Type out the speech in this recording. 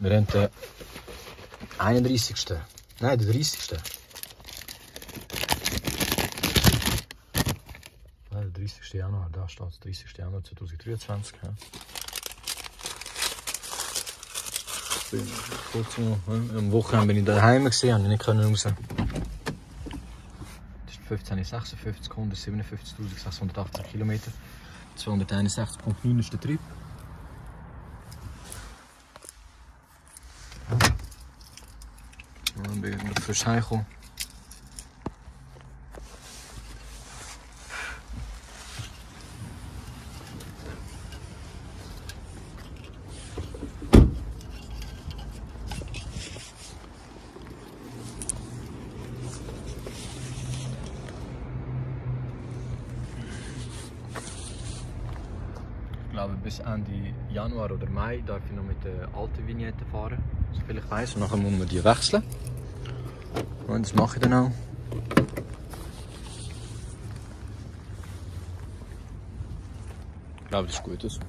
Wir haben den 31. Nein, den 30. Nein, der 30. Januar, da steht es, 30. Januar 2023. Ja. Kurz am Wochenende bin ich daheim gesehen, ich nicht können raus. Das ist 1556, 157.680 Kilometer, 261,9 ist der Trip. Ich noch fürs Heimkommen. Ich glaube, bis Ende Januar oder Mai darf ich noch mit der alten Vignette fahren. Soviel ich weiß. Und nachher muss man die wechseln. Und das mache ich dann auch. Ich glaube, das ist gut. So.